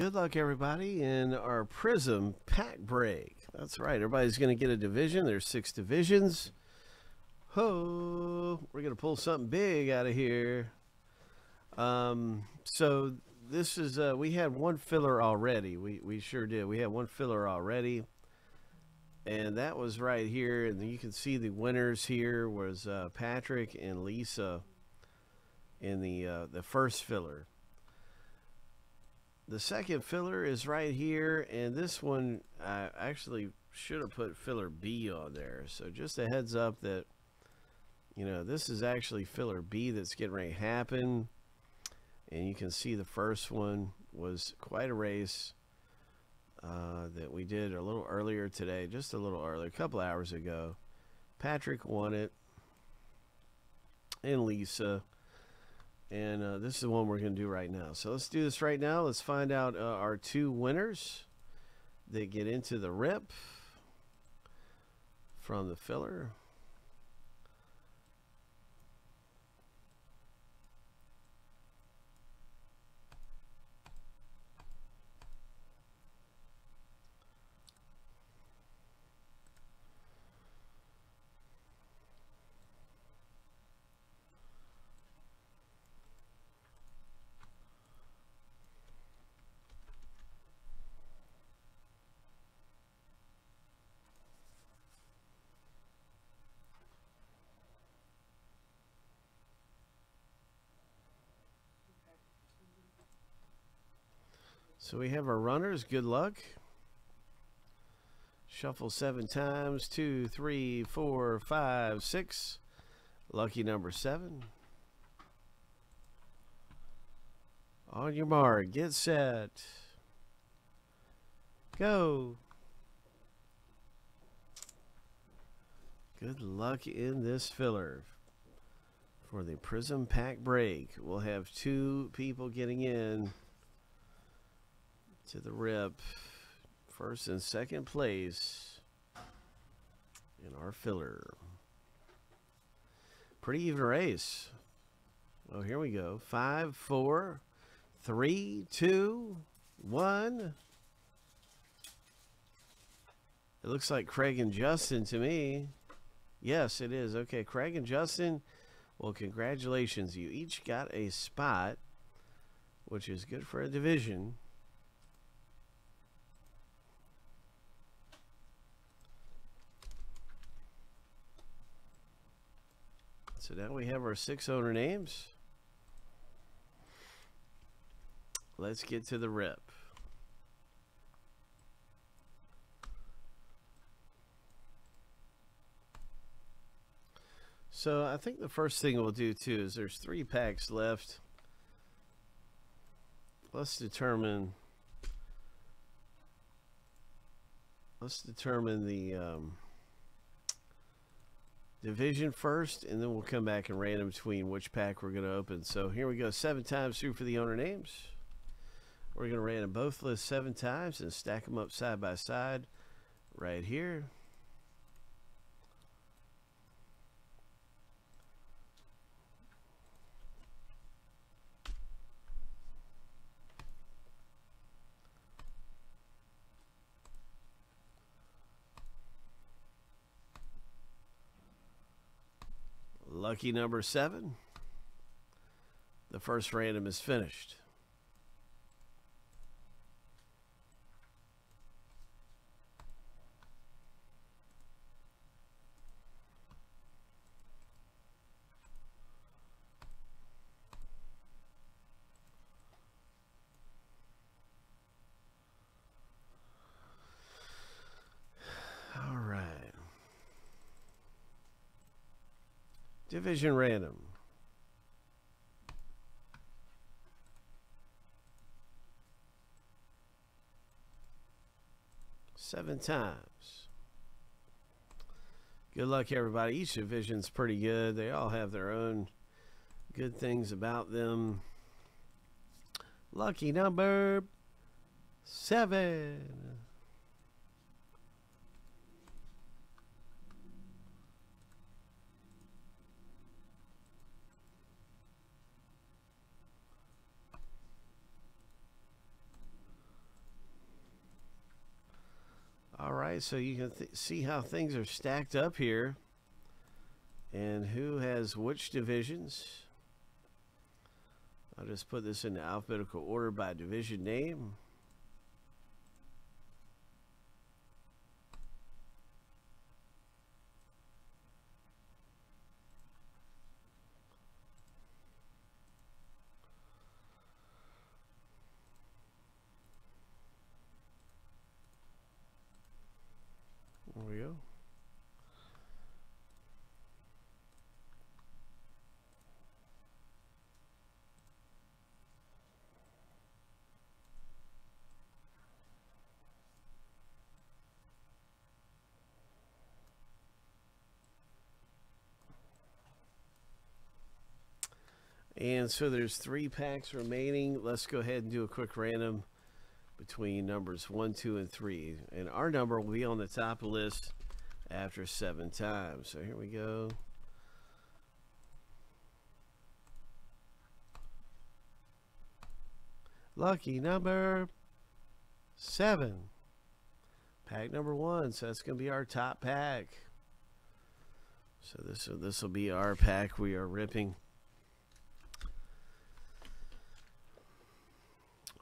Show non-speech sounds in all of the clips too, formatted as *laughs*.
Good luck, everybody, in our Prizm pack break. That's right. Everybody's going to get a division. There's six divisions. Ho! We're going to pull something big out of here. Um, so this is uh, we had one filler already. We we sure did. We had one filler already, and that was right here. And you can see the winners here was uh, Patrick and Lisa in the uh, the first filler. The second filler is right here, and this one I actually should have put filler B on there. So just a heads up that you know this is actually filler B that's getting ready to happen. And you can see the first one was quite a race uh, that we did a little earlier today just a little earlier a couple hours ago. Patrick won it. And Lisa and uh, this is the one we're going to do right now. So let's do this right now. Let's find out uh, our two winners that get into the rip from the filler So we have our runners. Good luck. Shuffle seven times. Two, three, four, five, six. Lucky number seven. On your mark. Get set. Go. Good luck in this filler. For the Prizm Pack break, we'll have two people getting in to the rip. First and second place in our filler. Pretty even race. Well, here we go. Five, four, three, two, one. It looks like Craig and Justin to me. Yes, it is. Okay, Craig and Justin. Well, congratulations. You each got a spot, which is good for a division. So now we have our six owner names. Let's get to the rip. So I think the first thing we'll do too is there's three packs left. Let's determine let's determine the um, division first, and then we'll come back and random between which pack we're going to open. So here we go, seven times through for the owner names. We're going to random both lists seven times and stack them up side by side right here. Lucky number seven. The first random is finished. Division random. Seven times. Good luck, everybody. Each division's pretty good. They all have their own good things about them. Lucky number seven. Right, so you can see how things are stacked up here and who has which divisions. I'll just put this in alphabetical order by division name. There we go. And so there's three packs remaining. Let's go ahead and do a quick random between numbers one, two, and three. And our number will be on the top of the list after seven times. So here we go. Lucky number seven. Pack number one. So that's going to be our top pack. So this this will be our pack we are ripping.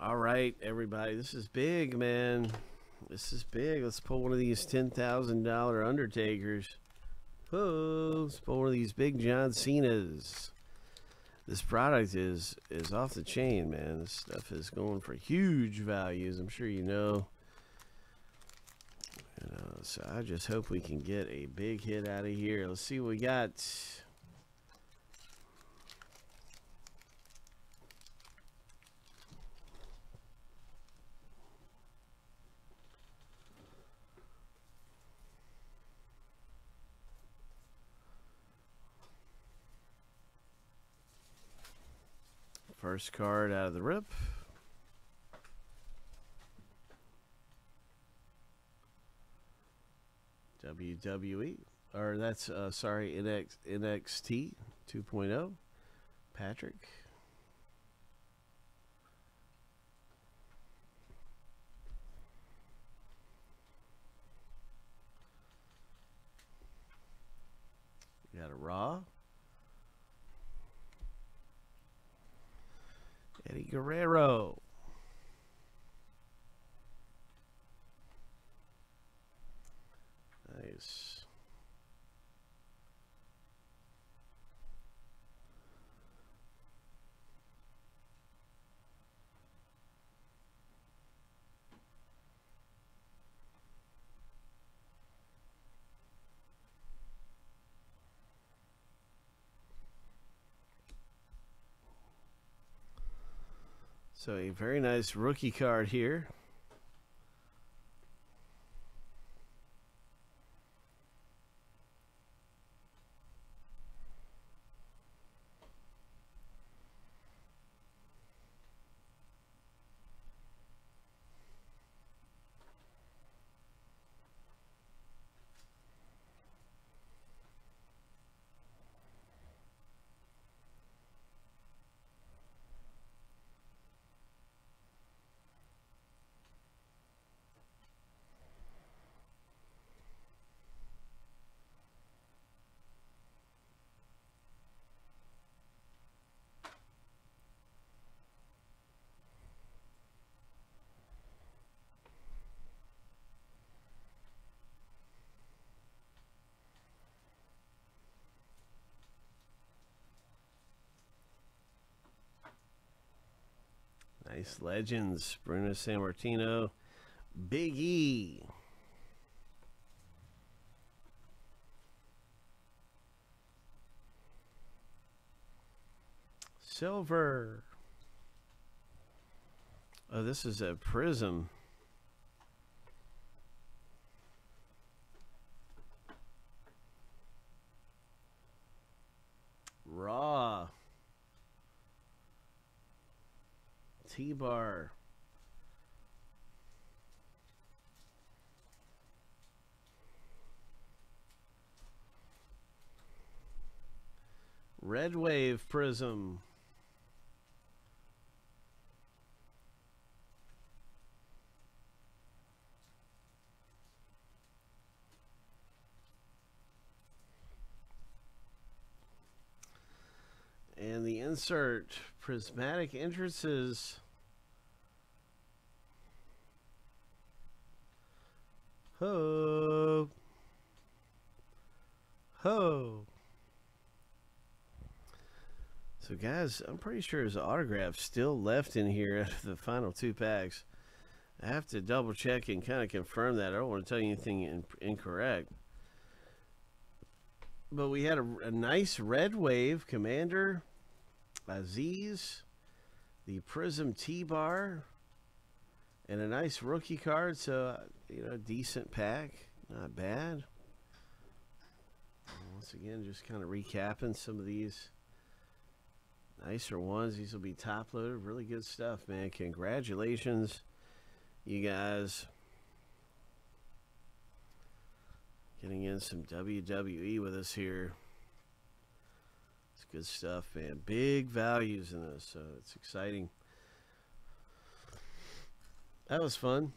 All right, everybody. This is big, man. This is big. Let's pull one of these $10,000 Undertakers. Oh, let's pull one of these big John Cena's. This product is is off the chain, man. This stuff is going for huge values. I'm sure you know. You uh, know so I just hope we can get a big hit out of here. Let's see what we got. First card out of the rip. WWE, or that's uh, sorry NX, NXT 2.0. Patrick. Got a Raw. Eddie Guerrero. Nice. So a very nice rookie card here. Legends. Bruno Sammartino. Big E. Silver. Oh, this is a prism. T-Bar. Red Wave Prizm. And the insert prismatic entrances. Ho. Ho. So, guys, I'm pretty sure there's an autograph still left in here *laughs* out of the final two packs. I have to double check and kind of confirm that. I don't want to tell you anything in, incorrect. But we had a, a nice red wave commander, Azeez, the Prizm T bar, and a nice rookie card. So, you know, decent pack. Not bad. Once again, just kind of recapping some of these nicer ones. These will be top loaded. Really good stuff, man. Congratulations, you guys. Getting in some WWE with us here. It's good stuff, man. Big values in this, so it's exciting. That was fun.